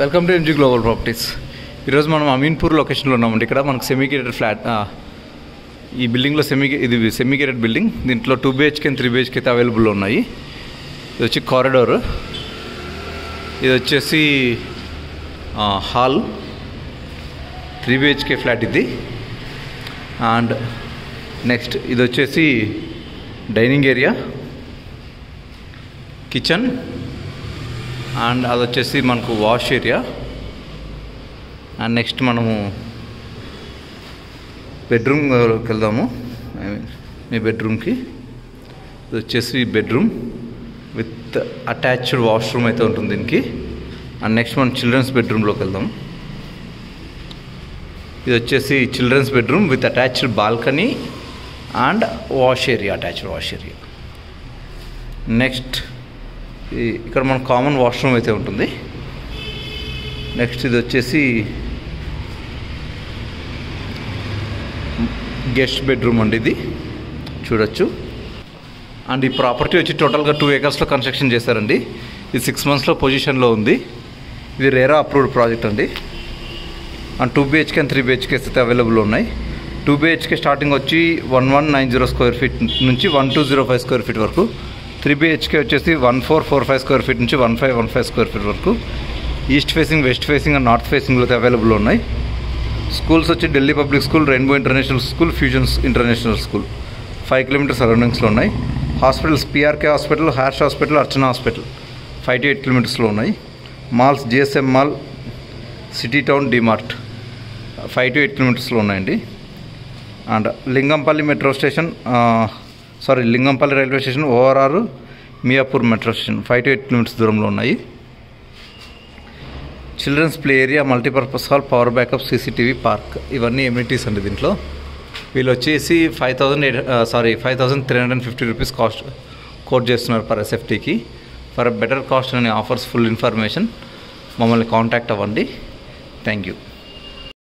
Welcome to MG global properties. ఈరోజు మనం అమీన్పూర్ లొకేషన్లో ఉన్నామండి. ఇక్కడ మనకు సెమీగేటెడ్ ఫ్లాట్ ఈ బిల్డింగ్లో సెమీ ఇది సెమీగేటెడ్ బిల్డింగ్. దీంట్లో two BHK and three BHK అయితే అవైలబుల్లో ఉన్నాయి. ఇది వచ్చి కారిడోర్ ఇది వచ్చేసి హాల్ త్రీ బిహెచ్కే ఫ్లాట్ ఇది. అండ్ నెక్స్ట్ ఇది వచ్చేసి డైనింగ్ ఏరియా కిచెన్ అండ్ అది వచ్చేసి మనకు వాష్ ఏరియా. అండ్ నెక్స్ట్ మనము బెడ్రూమ్కి వెళ్దాము. ఐ మీన్ మీ బెడ్రూమ్కి. ఇది వచ్చేసి బెడ్రూమ్ విత్ అటాచ్డ్ వాష్రూమ్ అయితే ఉంటుంది దీనికి. అండ్ నెక్స్ట్ మనం చిల్డ్రన్స్ బెడ్రూమ్లోకి వెళ్దాం. ఇది వచ్చేసి children's bedroom with attached balcony and wash area attached wash area. Next ఇక్కడ మన కామన్ వాష్రూమ్ అయితే ఉంటుంది. నెక్స్ట్ ఇది వచ్చేసి గెస్ట్ బెడ్రూమ్ అండి ఇది. చూడొచ్చు. అండ్ ఈ ప్రాపర్టీ వచ్చి టోటల్గా టూ ఏకర్స్లో కన్స్ట్రక్షన్ చేశారండి. ఇది సిక్స్ మంత్స్లో పొజిషన్లో ఉంది. ఇది రేరా అప్రూవ్డ్ ప్రాజెక్ట్ అండి. And two BHK and three BHKs అయితే అవైలబుల్ ఉన్నాయి. టూ బిహెచ్కే స్టార్టింగ్ వచ్చి one one nine zero square feet నుంచి one two zero five square feet వరకు త్రీ బిహెచ్కే వచ్చేసి one four four five square feet నుంచి one five one five square feet వరకు east facing west facing and north ఫేసింగ్లో అయితే available ఉన్నాయి. Schools వచ్చి Delhi public school rainbow international school fusions international school. Five kilometres సరౌండింగ్స్లో ఉన్నాయి. Hospitals P R K hospital Harsh hospital Archana hospital five to eight కిలోమీటర్స్లో ఉన్నాయి. Malls G S M mall city town DMart five to eight కిలోమీటర్స్లో ఉన్నాయండి. And Lingampally metro station sorry Lingampally railway station O R R Miyapur metro station. Five to eight kilometres దూరంలో ఉన్నాయి. Children's play area multipurpose hall power backup CCTV park. ఇవన్నీ amenities అండి దీంట్లో. వీళ్ళు వచ్చేసి five thousand eight sorry five thousand three hundred fifty rupees cost quote చేస్తున్నారు per ఎస్ఎఫ్టీకి. For better cost అనే ఆఫర్స్ ఫుల్ ఇన్ఫర్మేషన్ మమ్మల్ని కాంటాక్ట్ అవ్వండి. Thank you.